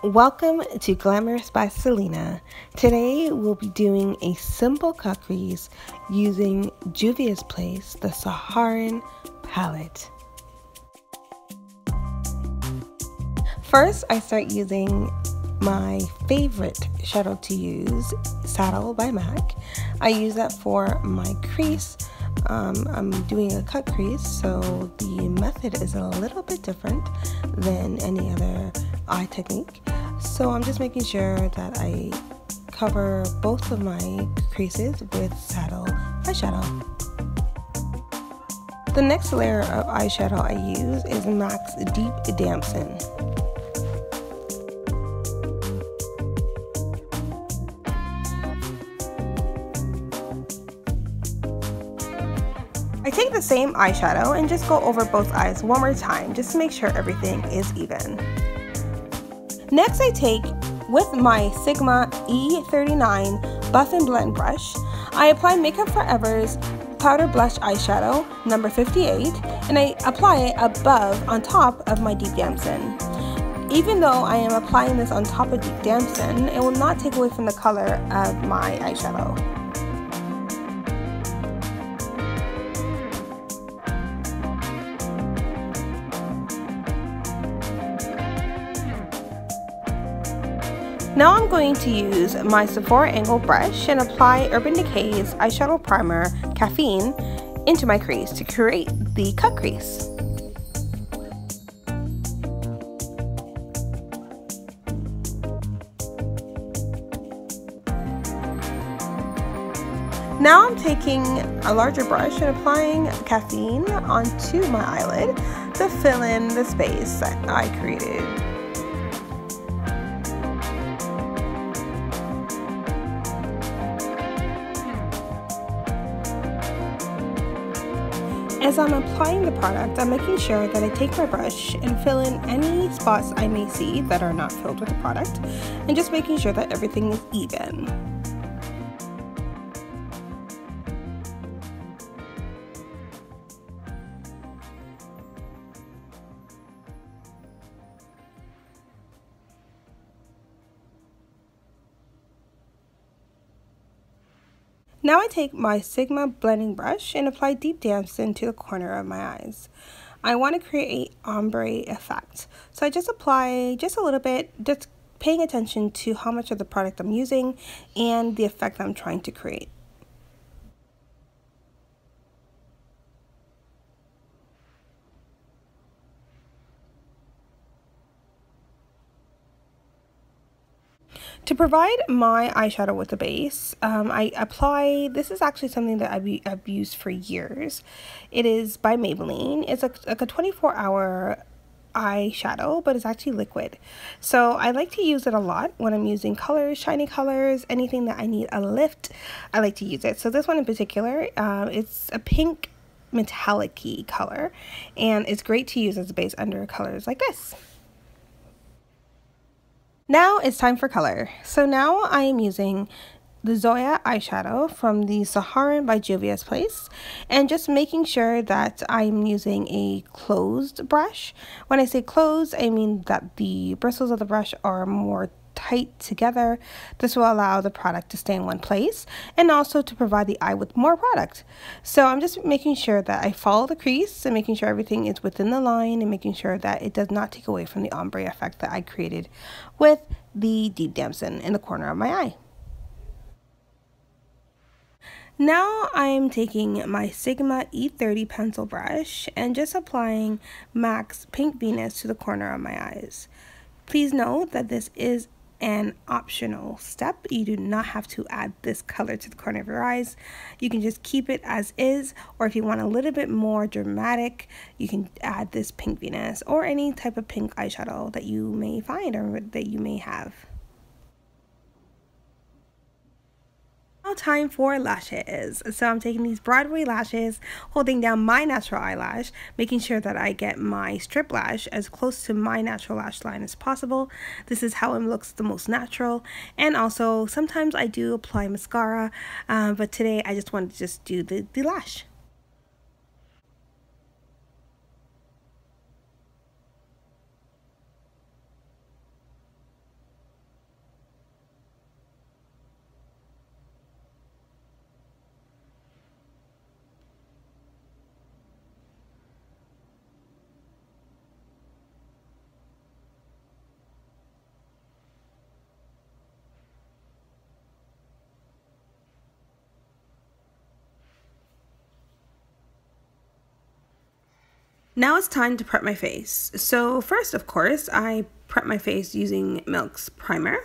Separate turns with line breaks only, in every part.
Welcome to Glamorous by Selena. Today we'll be doing a simple cut crease using Juvia's Place, the Saharan palette. First, I start using my favorite shadow to use, Saddle by MAC. I use that for my crease. Um, I'm doing a cut crease, so the method is a little bit different than any other eye technique. So I'm just making sure that I cover both of my creases with saddle eyeshadow. The next layer of eyeshadow I use is MAC's Deep Damson. I take the same eyeshadow and just go over both eyes one more time just to make sure everything is even. Next I take, with my Sigma E39 Buff and Blend brush, I apply Makeup Forever's Powder Blush Eyeshadow, number 58, and I apply it above on top of my Deep Damson. Even though I am applying this on top of Deep Damson, it will not take away from the color of my eyeshadow. Now I'm going to use my Sephora Angle brush and apply Urban Decay's eyeshadow primer Caffeine into my crease to create the cut crease. Now I'm taking a larger brush and applying caffeine onto my eyelid to fill in the space that I created. As I'm applying the product, I'm making sure that I take my brush and fill in any spots I may see that are not filled with the product and just making sure that everything is even. Now I take my Sigma blending brush and apply Deep Damson to the corner of my eyes. I want to create ombre effect. So I just apply just a little bit, just paying attention to how much of the product I'm using and the effect I'm trying to create. To provide my eyeshadow with a base, um, I apply, this is actually something that I've, I've used for years. It is by Maybelline. It's a, like a 24 hour eyeshadow, but it's actually liquid. So I like to use it a lot when I'm using colors, shiny colors, anything that I need a lift, I like to use it. So this one in particular, um, it's a pink metallic color, and it's great to use as a base under colors like this. Now it's time for color. So now I am using the Zoya eyeshadow from the Saharan by Juvia's Place and just making sure that I'm using a closed brush. When I say closed, I mean that the bristles of the brush are more tight together. This will allow the product to stay in one place and also to provide the eye with more product. So I'm just making sure that I follow the crease and making sure everything is within the line and making sure that it does not take away from the ombre effect that I created with the Deep Damson in the corner of my eye. Now I'm taking my Sigma E30 pencil brush and just applying MAC's Pink Venus to the corner of my eyes. Please note that this is an optional step. You do not have to add this color to the corner of your eyes. You can just keep it as is, or if you want a little bit more dramatic, you can add this pink Venus or any type of pink eyeshadow that you may find or that you may have. Time for lashes. So I'm taking these Broadway lashes, holding down my natural eyelash, making sure that I get my strip lash as close to my natural lash line as possible. This is how it looks the most natural. And also, sometimes I do apply mascara, uh, but today I just wanted to just do the, the lash. Now it's time to prep my face. So first, of course, I prep my face using Milk's primer.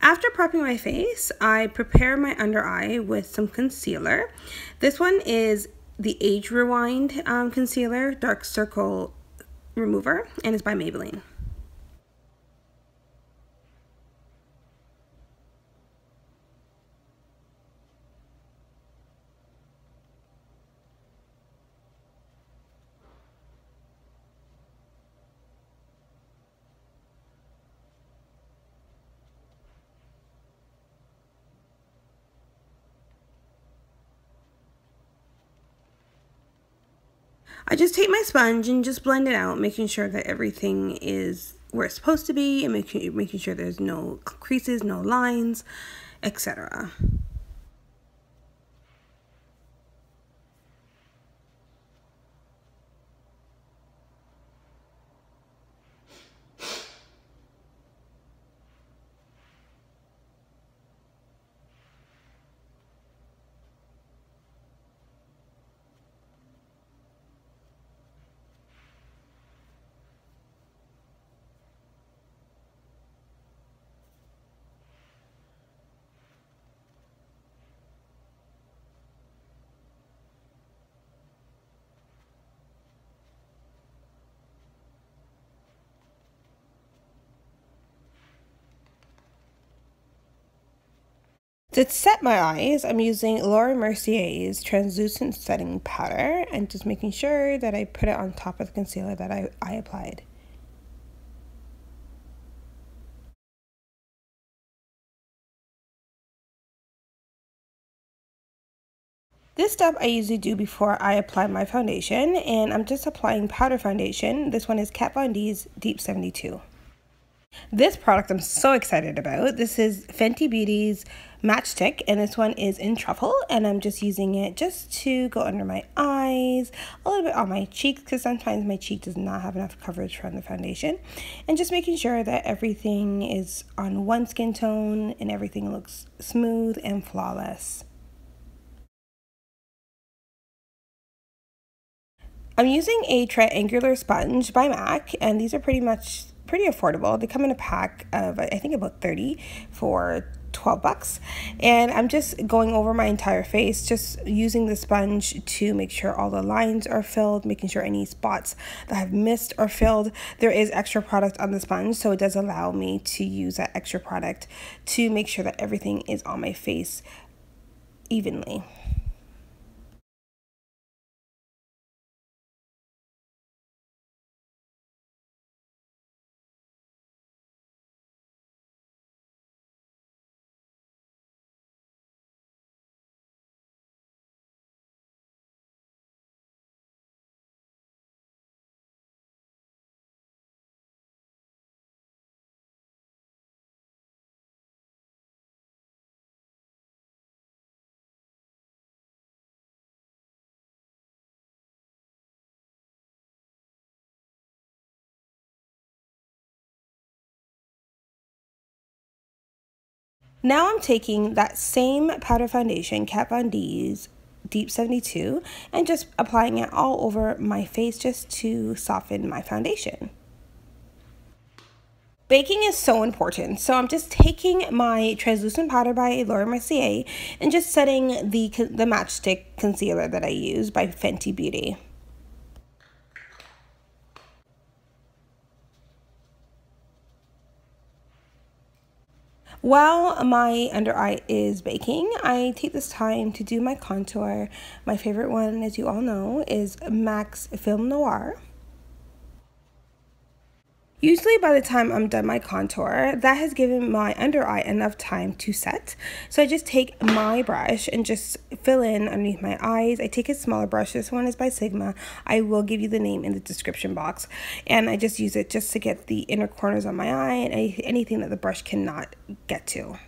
After prepping my face, I prepare my under eye with some concealer. This one is the Age Rewind um, Concealer Dark Circle Remover and it's by Maybelline. I just take my sponge and just blend it out, making sure that everything is where it's supposed to be and making, making sure there's no creases, no lines, etc. To set my eyes, I'm using Laura Mercier's translucent setting powder and just making sure that I put it on top of the concealer that I, I applied. This step I usually do before I apply my foundation and I'm just applying powder foundation. This one is Kat Von D's Deep 72. This product I'm so excited about. This is Fenty Beauty's Match Stix and this one is in truffle and I'm just using it just to go under my eyes, a little bit on my cheeks because sometimes my cheek does not have enough coverage from the foundation and just making sure that everything is on one skin tone and everything looks smooth and flawless. I'm using a triangular sponge by MAC and these are pretty much pretty affordable. They come in a pack of, I think, about 30 for 12 bucks. And I'm just going over my entire face, just using the sponge to make sure all the lines are filled, making sure any spots that I've missed are filled. There is extra product on the sponge, so it does allow me to use that extra product to make sure that everything is on my face evenly. Now I'm taking that same powder foundation, Kat Von D's Deep 72, and just applying it all over my face just to soften my foundation. Baking is so important, so I'm just taking my translucent powder by Laura Mercier and just setting the, the Match Stix concealer that I use by Fenty Beauty. While my under eye is baking, I take this time to do my contour. My favorite one, as you all know, is MAC's Film Noir. Usually by the time I'm done my contour, that has given my under eye enough time to set. So I just take my brush and just fill in underneath my eyes. I take a smaller brush. This one is by Sigma. I will give you the name in the description box. And I just use it just to get the inner corners of my eye and anything that the brush cannot get to.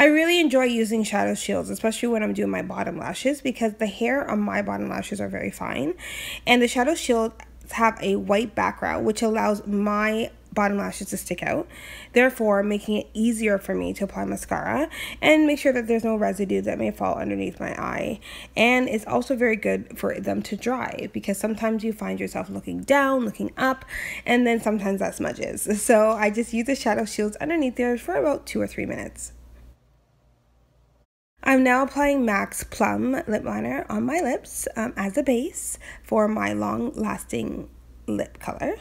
I really enjoy using shadow shields, especially when I'm doing my bottom lashes because the hair on my bottom lashes are very fine. And the shadow shield have a white background, which allows my bottom lashes to stick out, therefore making it easier for me to apply mascara and make sure that there's no residue that may fall underneath my eye. And it's also very good for them to dry because sometimes you find yourself looking down, looking up, and then sometimes that smudges. So I just use the shadow shields underneath there for about two or three minutes. I'm now applying MAC's Plum Lip Liner on my lips um, as a base for my long lasting lip color.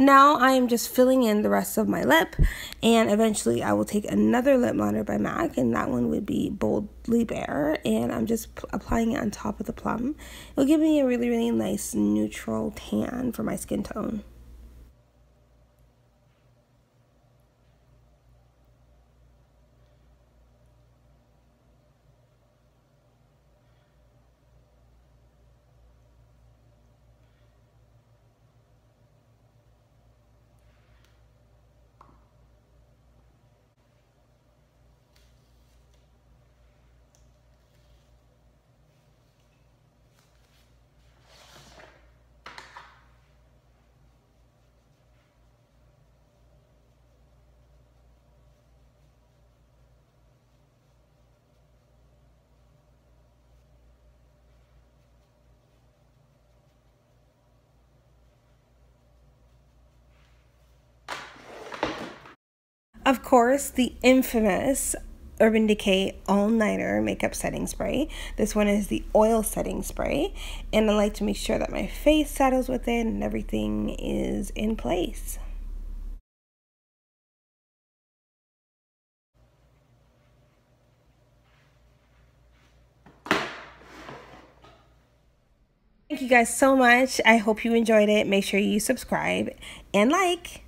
Now I am just filling in the rest of my lip and eventually I will take another lip liner by MAC and that one would be Boldly Bare and I'm just applying it on top of the plum. It'll give me a really really nice neutral tan for my skin tone. Of course, the infamous Urban Decay All Nighter Makeup Setting Spray. This one is the oil setting spray, and I like to make sure that my face settles with it and everything is in place. Thank you guys so much. I hope you enjoyed it. Make sure you subscribe and like.